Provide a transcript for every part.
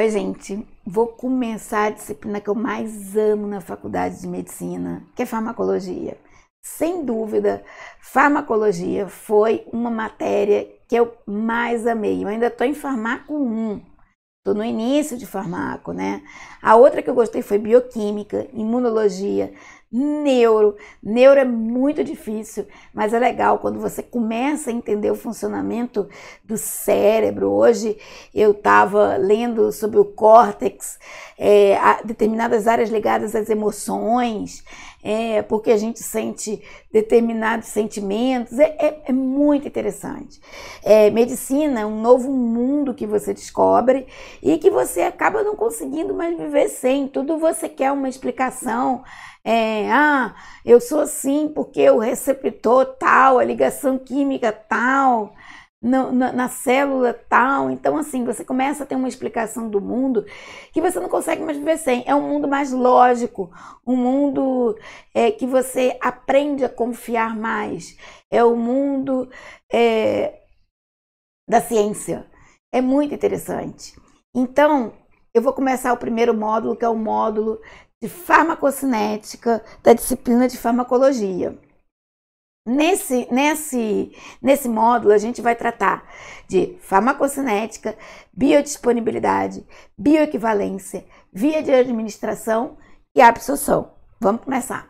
Oi, gente. Vou começar a disciplina que eu mais amo na faculdade de medicina, que é farmacologia. Sem dúvida, farmacologia foi uma matéria que eu mais amei. Eu ainda estou em farmaco 1. Estou no início de farmaco, né? A outra que eu gostei foi bioquímica, imunologia, neuro. Neuro é muito difícil, mas é legal quando você começa a entender o funcionamento do cérebro. Hoje eu estava lendo sobre o córtex, é, determinadas áreas ligadas às emoções, é, porque a gente sente determinados sentimentos. É, é, é muito interessante. É, medicina é um novo mundo que você descobre e que você acaba não conseguindo mais viver sem. Tudo você quer uma explicação é, ah, eu sou assim porque o receptor tal, a ligação química tal, na, na, na, célula tal. Então, assim, você começa a ter uma explicação do mundo que você não consegue mais viver sem. É um mundo mais lógico, um mundo é, que você aprende a confiar mais. É o mundo é, da ciência. É muito interessante. Então, eu vou começar o primeiro módulo, que é o módulo de farmacocinética da disciplina de farmacologia. Nesse, nesse, nesse módulo, a gente vai tratar de farmacocinética, biodisponibilidade, bioequivalência, via de administração e absorção. Vamos começar.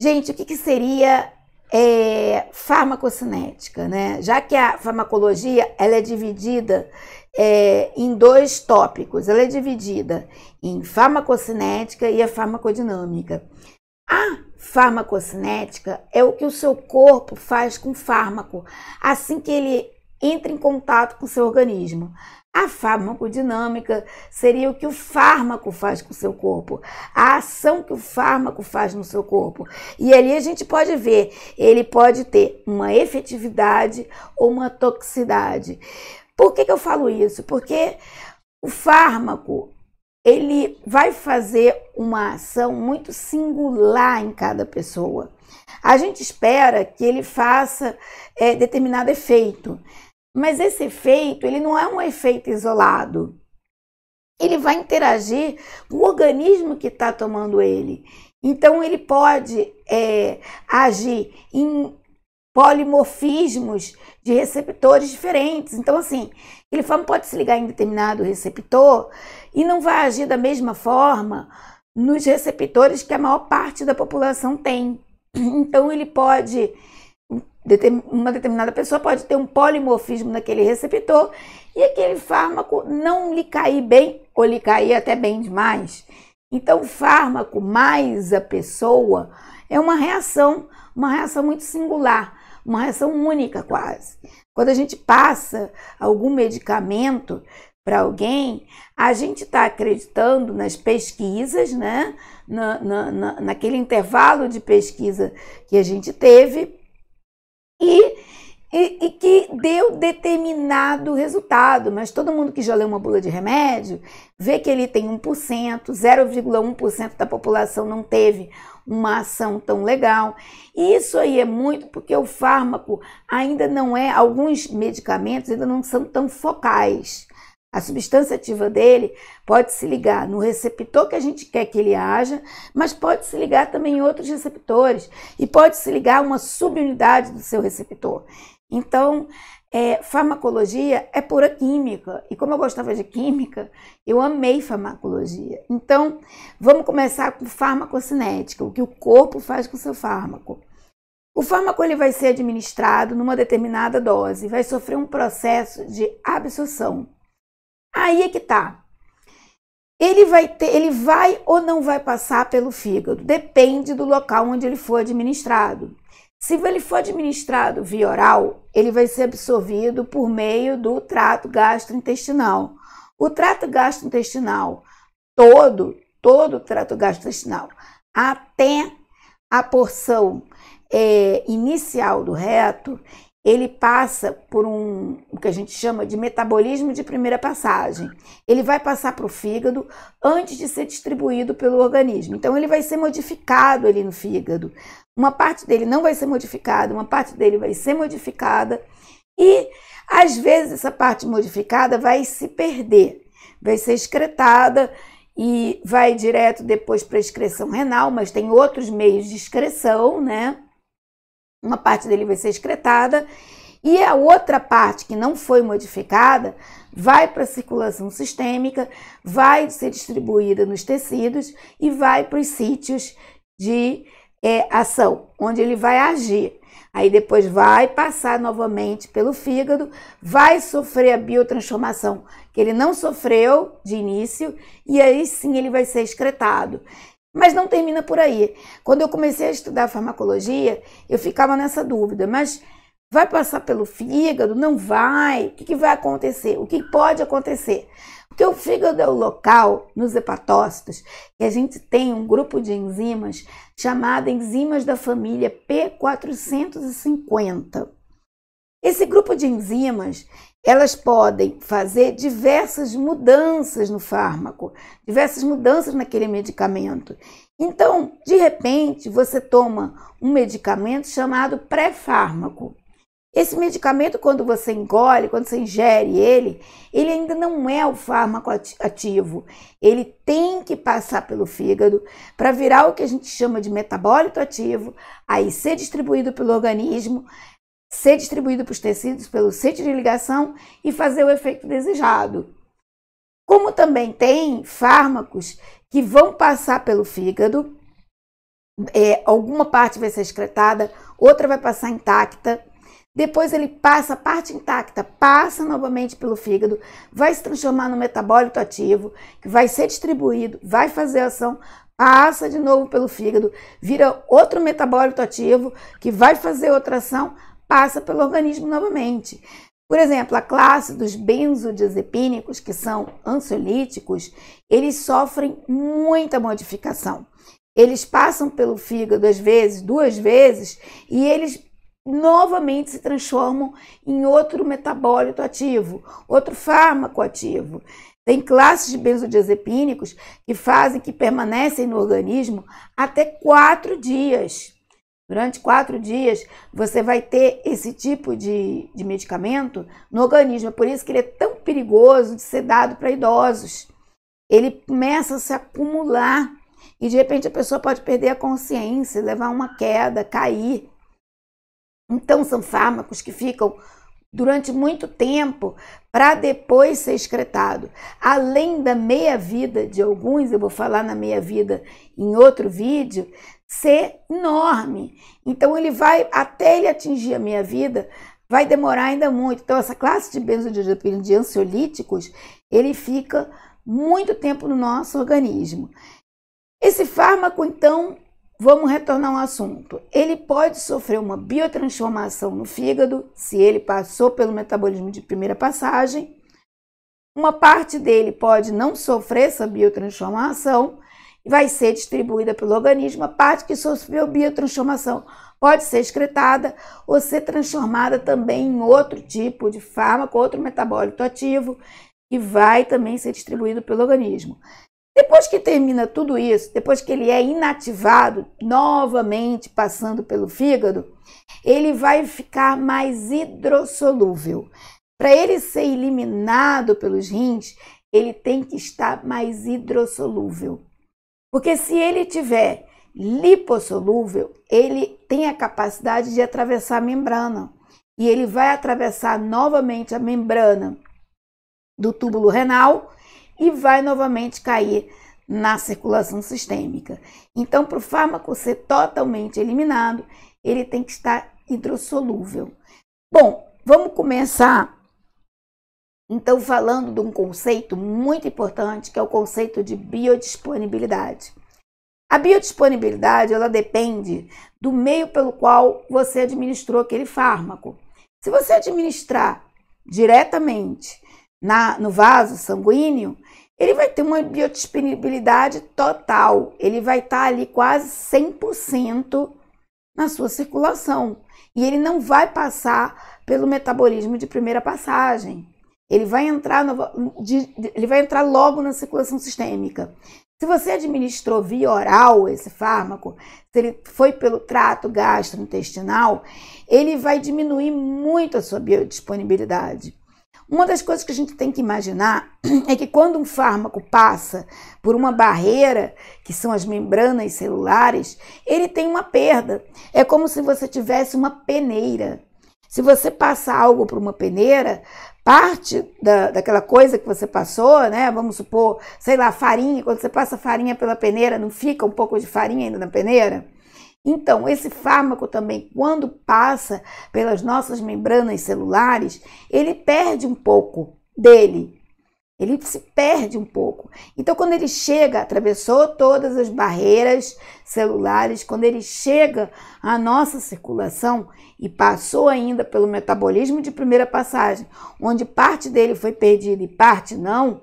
Gente, o que, que seria é, farmacocinética? Né? Já que a farmacologia ela é dividida é, em dois tópicos. Ela é dividida em farmacocinética e a farmacodinâmica. A farmacocinética é o que o seu corpo faz com o fármaco assim que ele entra em contato com o seu organismo. A farmacodinâmica seria o que o fármaco faz com o seu corpo, a ação que o fármaco faz no seu corpo. E ali a gente pode ver, ele pode ter uma efetividade ou uma toxicidade. Por que, que eu falo isso? Porque o fármaco ele vai fazer uma ação muito singular em cada pessoa. A gente espera que ele faça é, determinado efeito, mas esse efeito ele não é um efeito isolado. Ele vai interagir com o organismo que está tomando ele. Então ele pode é, agir em polimorfismos de receptores diferentes. Então, assim, ele pode se ligar em determinado receptor e não vai agir da mesma forma nos receptores que a maior parte da população tem. Então, ele pode, uma determinada pessoa pode ter um polimorfismo naquele receptor e aquele fármaco não lhe cair bem ou lhe cair até bem demais. Então, o fármaco mais a pessoa é uma reação, uma reação muito singular uma reação única quase. Quando a gente passa algum medicamento para alguém, a gente está acreditando nas pesquisas, né? Na, na, na, naquele intervalo de pesquisa que a gente teve e, e, e, que deu determinado resultado. Mas todo mundo que já leu uma bula de remédio vê que ele tem 1%, 0,1% da população não teve uma ação tão legal. E isso aí é muito porque o fármaco ainda não é, alguns medicamentos ainda não são tão focais. A substância ativa dele pode se ligar no receptor que a gente quer que ele haja, mas pode se ligar também em outros receptores e pode se ligar a uma subunidade do seu receptor. Então, é, farmacologia é pura química. E como eu gostava de química, eu amei farmacologia. Então, vamos começar com farmacocinética, o que o corpo faz com o seu fármaco. O fármaco ele vai ser administrado numa determinada dose, vai sofrer um processo de absorção. Aí é que tá. Ele vai ter, ele vai ou não vai passar pelo fígado, depende do local onde ele for administrado. Se ele for administrado via oral, ele vai ser absorvido por meio do trato gastrointestinal. O trato gastrointestinal todo, todo o trato gastrointestinal, até a porção é, inicial do reto, ele passa por um o que a gente chama de metabolismo de primeira passagem. Ele vai passar para o fígado antes de ser distribuído pelo organismo. Então ele vai ser modificado ali no fígado. Uma parte dele não vai ser modificada, uma parte dele vai ser modificada e às vezes essa parte modificada vai se perder. vai ser excretada e vai direto depois para a excreção renal, mas tem outros meios de excreção, né? Uma parte dele vai ser excretada e a outra parte que não foi modificada vai para a circulação sistêmica, vai ser distribuída nos tecidos e vai para os sítios de é, ação, onde ele vai agir. Aí depois vai passar novamente pelo fígado, vai sofrer a biotransformação que ele não sofreu de início, e aí sim ele vai ser excretado. Mas não termina por aí. Quando eu comecei a estudar farmacologia, eu ficava nessa dúvida, mas vai passar pelo fígado? Não vai? O que, que vai acontecer? O que pode acontecer? Porque o fígado é o local nos hepatócitos que a gente tem um grupo de enzimas chamado enzimas da família P450. Esse grupo de enzimas, elas podem fazer diversas mudanças no fármaco, diversas mudanças naquele medicamento. Então, de repente, você toma um medicamento chamado pré-fármaco. Esse medicamento, quando você engole, quando você ingere ele, ele ainda não é o fármaco ativo. Ele tem que passar pelo fígado para virar o que a gente chama de metabólito ativo, aí ser distribuído pelo organismo, ser distribuído para os tecidos pelo sítio de ligação e fazer o efeito desejado. Como também tem fármacos que vão passar pelo fígado, é, alguma parte vai ser excretada, outra vai passar intacta depois ele passa a parte intacta, passa novamente pelo fígado, vai se transformar no metabólito ativo, que vai ser distribuído, vai fazer ação, passa de novo pelo fígado, vira outro metabólito ativo, que vai fazer outra ação, passa pelo organismo novamente. Por exemplo, a classe dos benzodiazepínicos, que são ansiolíticos, eles sofrem muita modificação. Eles passam pelo fígado às vezes, duas vezes, e eles novamente se transformam em outro metabólito ativo, outro fármaco ativo. Tem classes de benzodiazepínicos que fazem que permanecem no organismo até quatro dias. Durante quatro dias, você vai ter esse tipo de, de medicamento no organismo. É por isso que ele é tão perigoso de ser dado para idosos. Ele começa a se acumular e de repente a pessoa pode perder a consciência, levar uma queda, cair. Então, são fármacos que ficam durante muito tempo para depois ser excretado. Além da meia-vida de alguns, eu vou falar na meia-vida em outro vídeo, ser enorme. Então, ele vai, até ele atingir a meia-vida, vai demorar ainda muito. Então, essa classe de benzodiazepina de ansiolíticos, ele fica muito tempo no nosso organismo. Esse fármaco, então, Vamos retornar ao assunto. Ele pode sofrer uma biotransformação no fígado, se ele passou pelo metabolismo de primeira passagem. Uma parte dele pode não sofrer essa biotransformação e vai ser distribuída pelo organismo. A parte que sofreu biotransformação pode ser excretada ou ser transformada também em outro tipo de fármaco, outro metabólito ativo, que vai também ser distribuído pelo organismo. Depois que termina tudo isso, depois que ele é inativado, novamente passando pelo fígado, ele vai ficar mais hidrossolúvel. Para ele ser eliminado pelos rins, ele tem que estar mais hidrossolúvel. Porque se ele tiver lipossolúvel, ele tem a capacidade de atravessar a membrana. E ele vai atravessar novamente a membrana do túbulo renal e vai novamente cair na circulação sistêmica. Então, para o fármaco ser totalmente eliminado, ele tem que estar hidrossolúvel. Bom, vamos começar então falando de um conceito muito importante, que é o conceito de biodisponibilidade. A biodisponibilidade, ela depende do meio pelo qual você administrou aquele fármaco. Se você administrar diretamente na, no vaso sanguíneo, ele vai ter uma biodisponibilidade total. Ele vai estar ali quase 100% na sua circulação. E ele não vai passar pelo metabolismo de primeira passagem. Ele vai entrar, no, ele vai entrar logo na circulação sistêmica. Se você administrou via oral esse fármaco, se ele foi pelo trato gastrointestinal, ele vai diminuir muito a sua biodisponibilidade. Uma das coisas que a gente tem que imaginar é que quando um fármaco passa por uma barreira, que são as membranas celulares, ele tem uma perda. É como se você tivesse uma peneira. Se você passa algo por uma peneira, parte da, daquela coisa que você passou, né? Vamos supor, sei lá, farinha, quando você passa farinha pela peneira, não fica um pouco de farinha ainda na peneira? Então, esse fármaco também, quando passa pelas nossas membranas celulares, ele perde um pouco dele. Ele se perde um pouco. Então, quando ele chega, atravessou todas as barreiras celulares, quando ele chega à nossa circulação e passou ainda pelo metabolismo de primeira passagem, onde parte dele foi perdida e parte não,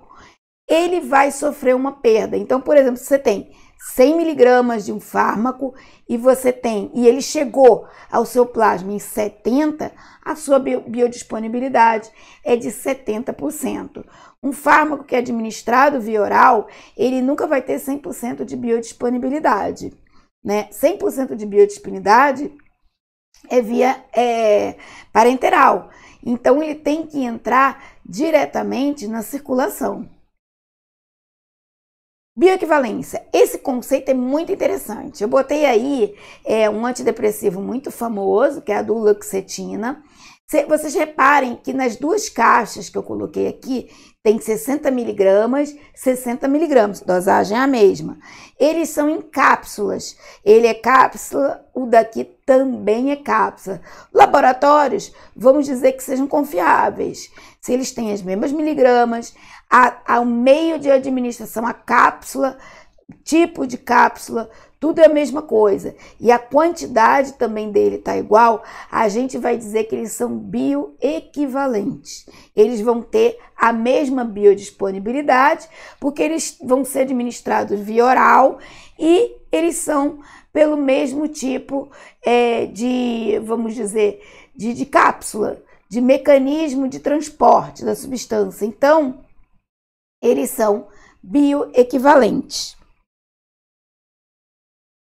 ele vai sofrer uma perda. Então, por exemplo, você tem 100 miligramas de um fármaco e você tem, e ele chegou ao seu plasma em 70, a sua biodisponibilidade é de 70%. Um fármaco que é administrado via oral, ele nunca vai ter 100% de biodisponibilidade. Né? 100% de biodisponibilidade é via é, parenteral. Então, ele tem que entrar diretamente na circulação. Bioequivalência. Esse conceito é muito interessante. Eu botei aí é, um antidepressivo muito famoso, que é a duloxetina. Vocês reparem que nas duas caixas que eu coloquei aqui, tem 60 miligramas, 60 miligramas, dosagem é a mesma. Eles são em cápsulas. Ele é cápsula, o daqui também é cápsula. Laboratórios, vamos dizer que sejam confiáveis. Se eles têm as mesmas miligramas, ao meio de administração, a cápsula, tipo de cápsula, tudo é a mesma coisa. E a quantidade também dele está igual, a gente vai dizer que eles são bioequivalentes. Eles vão ter a mesma biodisponibilidade, porque eles vão ser administrados via oral e eles são pelo mesmo tipo é, de, vamos dizer, de, de cápsula, de mecanismo de transporte da substância. Então, eles são bioequivalentes.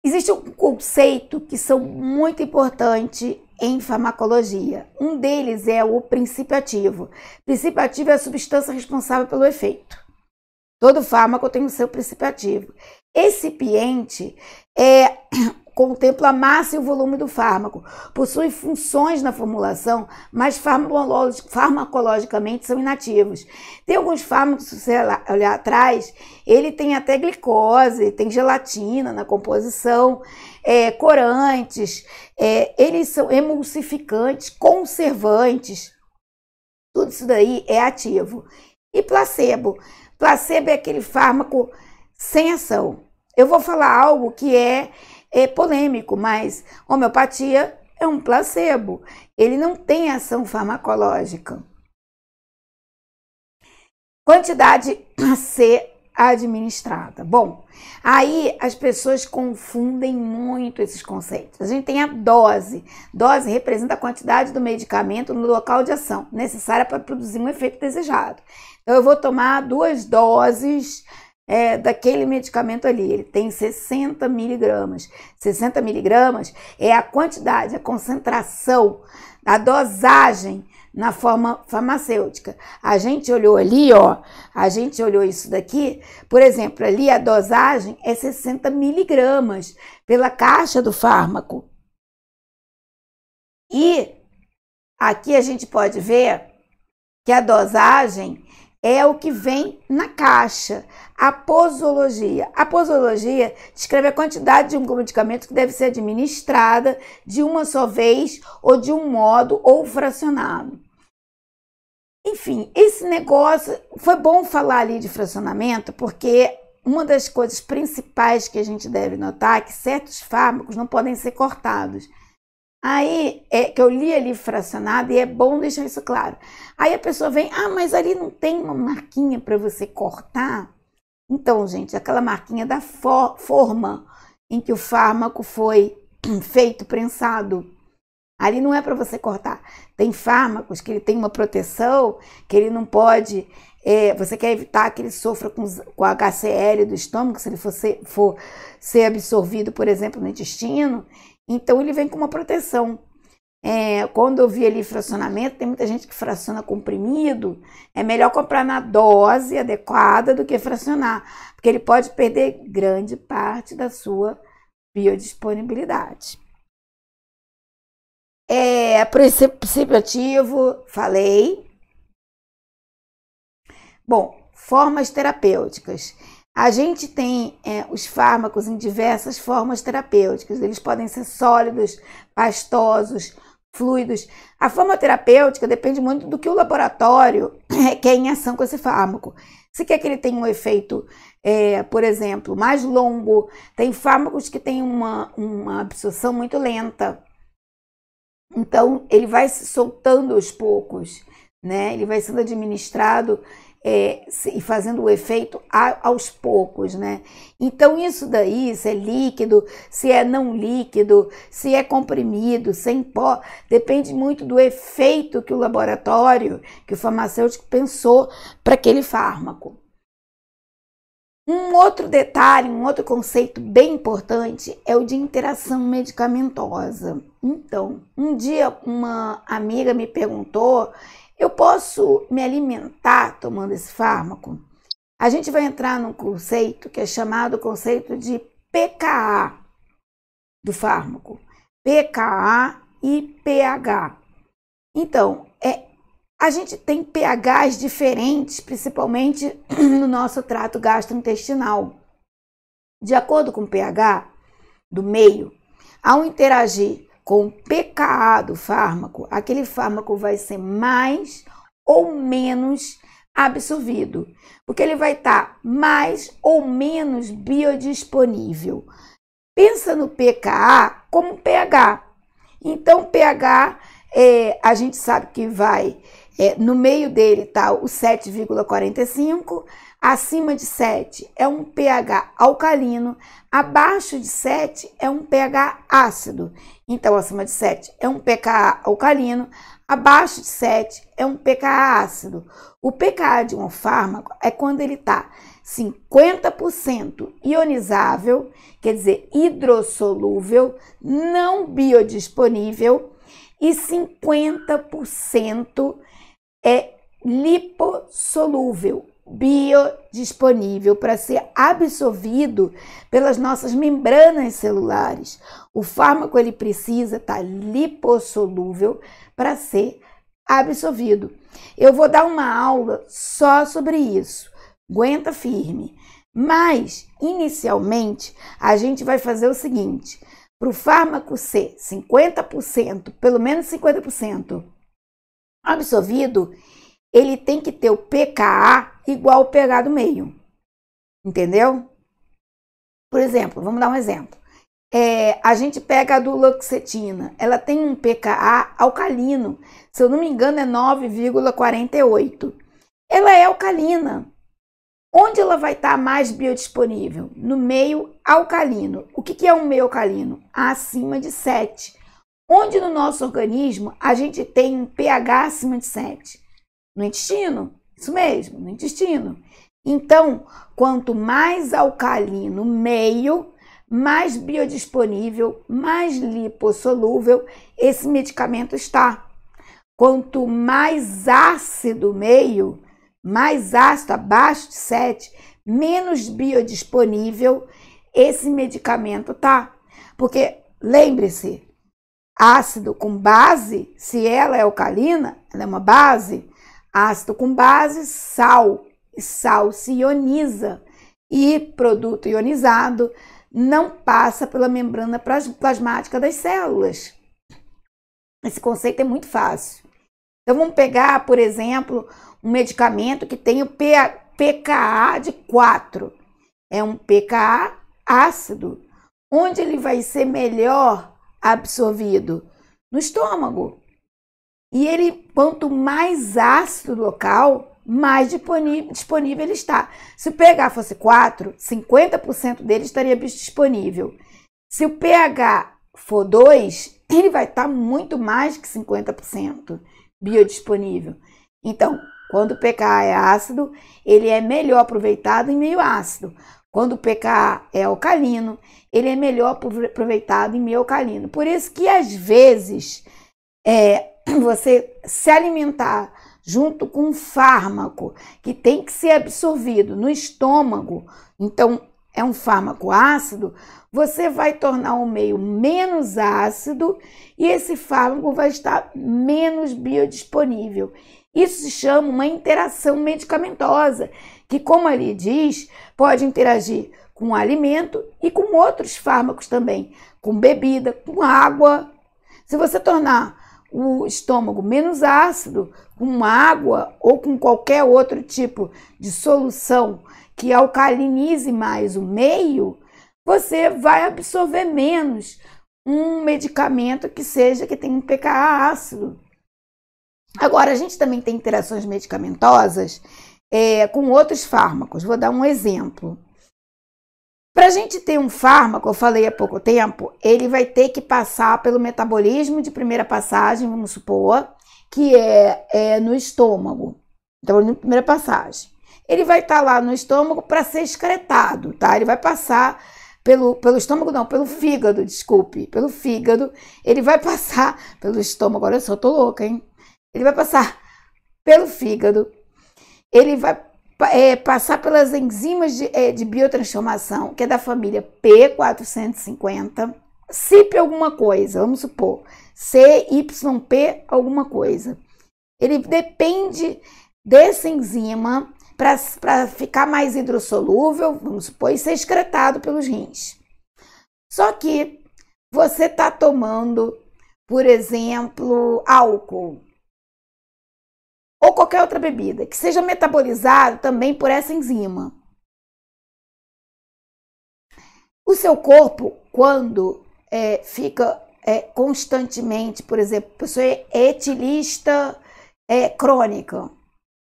Existe um conceito que são muito importante em farmacologia. Um deles é o princípio ativo. O princípio ativo é a substância responsável pelo efeito. Todo fármaco tem o seu princípio ativo. Esse é contempla a massa e o volume do fármaco, possui funções na formulação, mas farmacologicamente são inativos. Tem alguns fármacos, se você olhar atrás, ele tem até glicose, tem gelatina na composição, é, corantes, é, eles são emulsificantes, conservantes, tudo isso daí é ativo. E placebo? Placebo é aquele fármaco sem ação. Eu vou falar algo que é é polêmico, mas homeopatia é um placebo. Ele não tem ação farmacológica. Quantidade a ser administrada. Bom, aí as pessoas confundem muito esses conceitos. A gente tem a dose. Dose representa a quantidade do medicamento no local de ação necessária para produzir um efeito desejado. Então, eu vou tomar duas doses é, daquele medicamento ali. Ele tem 60 miligramas. 60 miligramas é a quantidade, a concentração, a dosagem na forma farmacêutica. A gente olhou ali, ó, a gente olhou isso daqui, por exemplo, ali a dosagem é 60 miligramas pela caixa do fármaco. E aqui a gente pode ver que a dosagem é o que vem na caixa. A posologia. A posologia descreve a quantidade de um medicamento que deve ser administrada de uma só vez ou de um modo ou fracionado. Enfim, esse negócio foi bom falar ali de fracionamento, porque uma das coisas principais que a gente deve notar é que certos fármacos não podem ser cortados. Aí é que eu li ali fracionado e é bom deixar isso claro. Aí a pessoa vem, ah, mas ali não tem uma marquinha para você cortar? Então, gente, aquela marquinha da for forma em que o fármaco foi feito, prensado. Ali não é para você cortar. Tem fármacos que ele tem uma proteção, que ele não pode. É, você quer evitar que ele sofra com, com HCl do estômago, se ele for ser, for ser absorvido, por exemplo, no intestino. Então ele vem com uma proteção. é, quando eu vi ali fracionamento, tem muita gente que fraciona comprimido, é melhor comprar na dose adequada do que fracionar, porque ele pode perder grande parte da sua biodisponibilidade. É, princípio ativo, falei. Bom, formas terapêuticas. A gente tem é, os fármacos em diversas formas terapêuticas. Eles podem ser sólidos, pastosos, fluidos. A forma terapêutica depende muito do que o laboratório quer em ação com esse fármaco. Se quer que ele tenha um efeito, é, por exemplo, mais longo, tem fármacos que têm uma, uma absorção muito lenta. Então, ele vai se soltando aos poucos, né? Ele vai sendo administrado é, e fazendo o efeito aos poucos, né? Então, isso daí, se é líquido, se é não líquido, se é comprimido, sem pó, depende muito do efeito que o laboratório, que o farmacêutico pensou para aquele fármaco. Um outro detalhe, um outro conceito bem importante é o de interação medicamentosa. Então, um dia uma amiga me perguntou eu posso me alimentar tomando esse fármaco? A gente vai entrar num conceito que é chamado conceito de pKa do fármaco. pKa e pH. Então, é, a gente tem pHs diferentes, principalmente no nosso trato gastrointestinal. De acordo com o pH do meio, ao interagir com pKa do fármaco, aquele fármaco vai ser mais ou menos absorvido, porque ele vai estar tá mais ou menos biodisponível. Pensa no pKa como pH. Então, pH, é, a gente sabe que vai, é, no meio dele está o 7,45, Acima de 7 é um pH alcalino, abaixo de 7 é um pH ácido. Então, acima de 7 é um pKa alcalino, abaixo de 7 é um pKa ácido. O pKa de um fármaco é quando ele está 50% ionizável, quer dizer, hidrossolúvel, não biodisponível, e 50% é lipossolúvel, biodisponível para ser absorvido pelas nossas membranas celulares. O fármaco ele precisa estar tá lipossolúvel para ser absorvido. Eu vou dar uma aula só sobre isso. Aguenta firme. Mas, inicialmente, a gente vai fazer o seguinte: para o fármaco ser 50%, pelo menos 50% absorvido, ele tem que ter o pKa igual pH do meio. Entendeu? Por exemplo, vamos dar um exemplo. É, a gente pega a duloxetina, ela tem um pKa alcalino, se eu não me engano é 9,48. Ela é alcalina. Onde ela vai estar mais biodisponível? No meio alcalino. O que, que é um meio alcalino? Acima de 7. Onde no nosso organismo a gente tem um pH acima de 7? No intestino. Isso mesmo, no intestino. Então, quanto mais alcalino meio, mais biodisponível, mais lipossolúvel esse medicamento está. Quanto mais ácido meio, mais ácido, abaixo de 7, menos biodisponível esse medicamento tá. Porque lembre-se, ácido com base, se ela é alcalina, ela é uma base, ácido com base, sal. Sal se ioniza e produto ionizado não passa pela membrana plasmática das células. Esse conceito é muito fácil. Então vamos pegar, por exemplo, um medicamento que tem o pKa de 4. É um pKa ácido. Onde ele vai ser melhor absorvido? No estômago. E ele, quanto mais ácido local, mais disponível ele está. Se o pH fosse 4, 50% dele estaria disponível. Se o pH for 2, ele vai estar muito mais que 50% biodisponível. Então, quando o pKa é ácido, ele é melhor aproveitado em meio ácido. Quando o pKa é alcalino, ele é melhor aproveitado em meio alcalino. Por isso que às vezes é, você se alimentar junto com um fármaco que tem que ser absorvido no estômago, então é um fármaco ácido, você vai tornar o meio menos ácido e esse fármaco vai estar menos biodisponível. Isso se chama uma interação medicamentosa, que, como ali diz, pode interagir com o alimento e com outros fármacos também, com bebida, com água. Se você tornar o estômago menos ácido, com água ou com qualquer outro tipo de solução que alcalinize mais o meio, você vai absorver menos um medicamento que seja que tenha um pKa ácido. Agora, a gente também tem interações medicamentosas é, com outros fármacos. Vou dar um exemplo. Para a gente ter um fármaco, eu falei há pouco tempo, ele vai ter que passar pelo metabolismo de primeira passagem, vamos supor, que é, é no estômago. Então, na primeira passagem. Ele vai estar tá lá no estômago para ser excretado, tá? Ele vai passar pelo, pelo estômago, não, pelo fígado, desculpe, pelo fígado. Ele vai passar pelo estômago, só, eu tô louca, hein? Ele vai passar pelo fígado, ele vai é, passar pelas enzimas de, é, de, biotransformação, que é da família P450, CYP alguma coisa, vamos supor, CYP alguma coisa. Ele depende dessa enzima para ficar mais hidrossolúvel, vamos supor, e ser excretado pelos rins. Só que você está tomando, por exemplo, álcool ou qualquer outra bebida que seja metabolizado também por essa enzima. O seu corpo, quando é, fica é, constantemente, por exemplo, a pessoa é etilista é, crônica,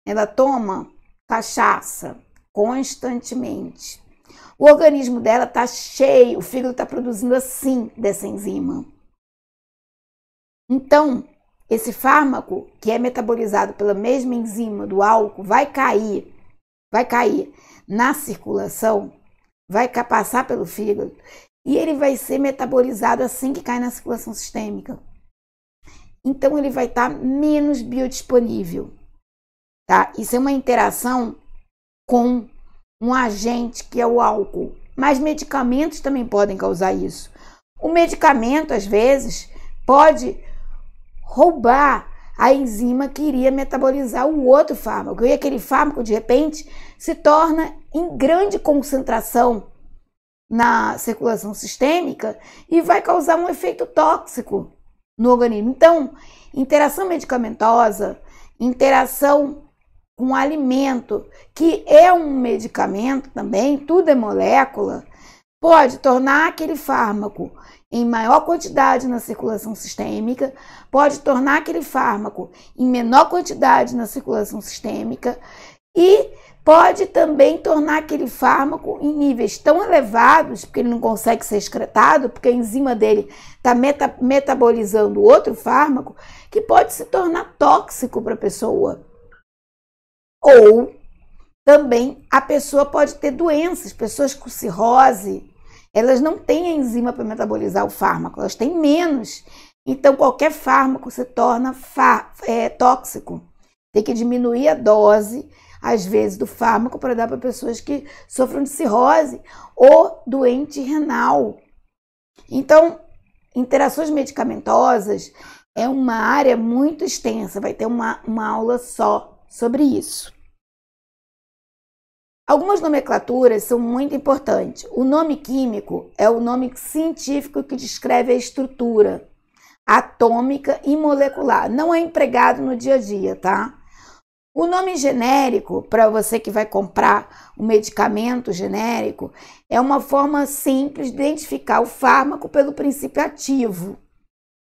ela toma cachaça constantemente. O organismo dela está cheio, o fígado está produzindo assim dessa enzima. Então, esse fármaco, que é metabolizado pela mesma enzima do álcool, vai cair, vai cair na circulação, vai passar pelo fígado e ele vai ser metabolizado assim que cai na circulação sistêmica. Então ele vai estar tá menos biodisponível. Tá? Isso é uma interação com um agente que é o álcool. Mas medicamentos também podem causar isso. O medicamento, às vezes, pode roubar a enzima que iria metabolizar o outro fármaco. E aquele fármaco, de repente, se torna em grande concentração na circulação sistêmica e vai causar um efeito tóxico no organismo. Então, interação medicamentosa, interação com alimento, que é um medicamento também, tudo é molécula, pode tornar aquele fármaco em maior quantidade na circulação sistêmica, pode tornar aquele fármaco em menor quantidade na circulação sistêmica e pode também tornar aquele fármaco em níveis tão elevados, porque ele não consegue ser excretado, porque a enzima dele está meta metabolizando outro fármaco, que pode se tornar tóxico para a pessoa. Ou também a pessoa pode ter doenças, pessoas com cirrose, elas não têm enzima para metabolizar o fármaco, elas têm menos. Então, qualquer fármaco se torna é, tóxico. Tem que diminuir a dose, às vezes, do fármaco para dar para pessoas que sofrem de cirrose ou doente renal. Então, interações medicamentosas é uma área muito extensa, vai ter uma, uma aula só sobre isso. Algumas nomenclaturas são muito importantes. O nome químico é o nome científico que descreve a estrutura atômica e molecular. Não é empregado no dia a dia, tá? O nome genérico, para você que vai comprar um medicamento genérico, é uma forma simples de identificar o fármaco pelo princípio ativo.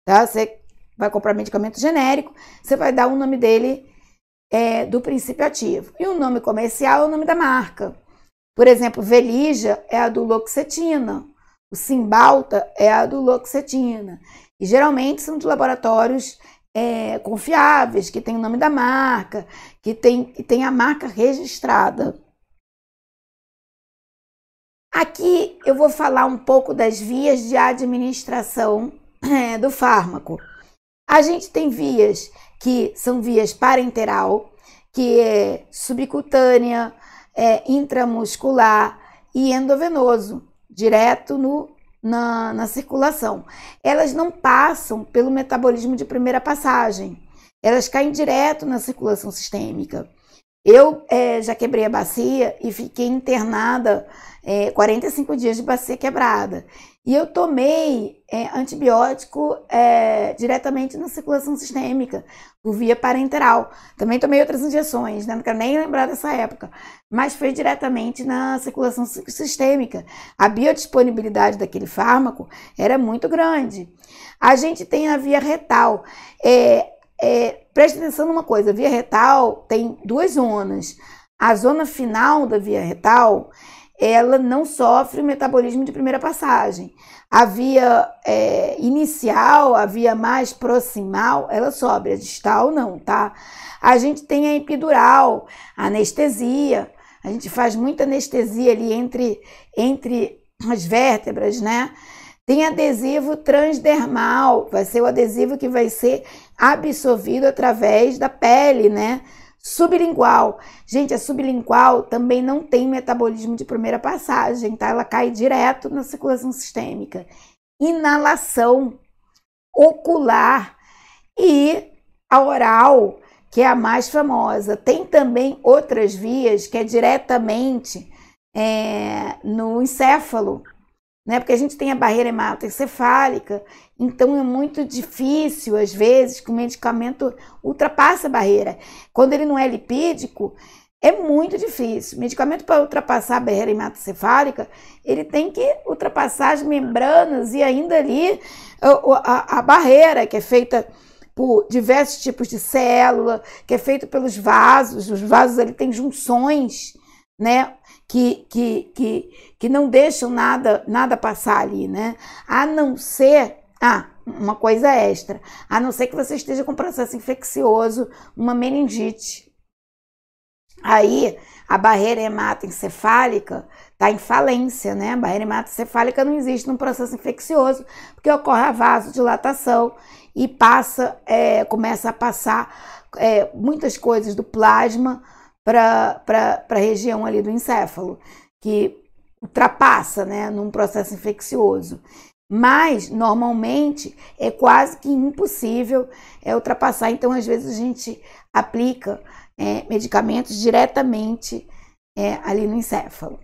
Tá? Você vai comprar medicamento genérico, você vai dar o nome dele é, do princípio ativo. E o nome comercial é o nome da marca. Por exemplo, Velija é a do Loxetina, o Simbalta é a do Loxetina. E geralmente são de laboratórios é, confiáveis, que tem o nome da marca, que tem, que tem a marca registrada. Aqui eu vou falar um pouco das vias de administração é, do fármaco. A gente tem vias que são vias parenteral, que é subcutânea, é, intramuscular e endovenoso, direto no, na, na circulação. Elas não passam pelo metabolismo de primeira passagem, elas caem direto na circulação sistêmica. Eu é, já quebrei a bacia e fiquei internada é, 45 dias de bacia quebrada. E eu tomei é, antibiótico é, diretamente na circulação sistêmica, por via parenteral. Também tomei outras injeções, né? não quero nem lembrar dessa época, mas foi diretamente na circulação sistêmica. A biodisponibilidade daquele fármaco era muito grande. A gente tem a via retal. É, é, preste atenção numa coisa: a via retal tem duas zonas. A zona final da via retal ela não sofre o metabolismo de primeira passagem. A via é, inicial, a via mais proximal, ela sobe, a distal não, tá? A gente tem a epidural, a anestesia, a gente faz muita anestesia ali entre, entre as vértebras, né? Tem adesivo transdermal, vai ser o adesivo que vai ser absorvido através da pele, né? Sublingual. Gente, a sublingual também não tem metabolismo de primeira passagem, tá? Ela cai direto na circulação sistêmica. Inalação ocular e a oral, que é a mais famosa. Tem também outras vias que é diretamente é, no encéfalo, né? Porque a gente tem a barreira hematoencefálica, então é muito difícil, às vezes, que o medicamento ultrapassa a barreira. Quando ele não é lipídico, é muito difícil. Medicamento para ultrapassar a barreira hematoencefálica, ele tem que ultrapassar as membranas e ainda ali a, a, a barreira, que é feita por diversos tipos de célula, que é feito pelos vasos. Os vasos ali têm junções, né? Que, que, que, que não deixam nada, nada passar ali, né? A não ser. Ah, uma coisa extra. A não ser que você esteja com processo infeccioso, uma meningite. Aí, a barreira hematoencefálica está em falência, né? A barreira hematoencefálica não existe no processo infeccioso, porque ocorre a vasodilatação e passa, é, começa a passar é, muitas coisas do plasma para a região ali do encéfalo, que ultrapassa, né, num processo infeccioso. Mas, normalmente, é quase que impossível é, ultrapassar. Então, às vezes, a gente aplica é, medicamentos diretamente é, ali no encéfalo.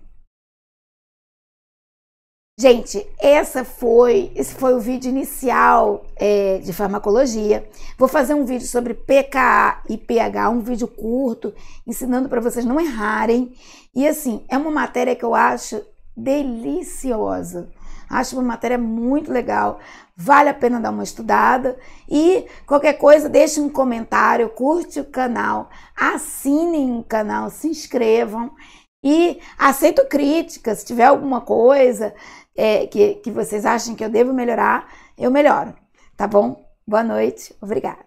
Gente, essa foi, esse foi o vídeo inicial é, de farmacologia. Vou fazer um vídeo sobre pKa e pH, um vídeo curto, ensinando para vocês não errarem. E assim, é uma matéria que eu acho deliciosa. Acho uma matéria muito legal. Vale a pena dar uma estudada. E qualquer coisa, deixe um comentário, curte o canal, assinem o canal, se inscrevam. E aceito críticas, se tiver alguma coisa, é, que, que vocês acham que eu devo melhorar, eu melhoro, tá bom? Boa noite, obrigada.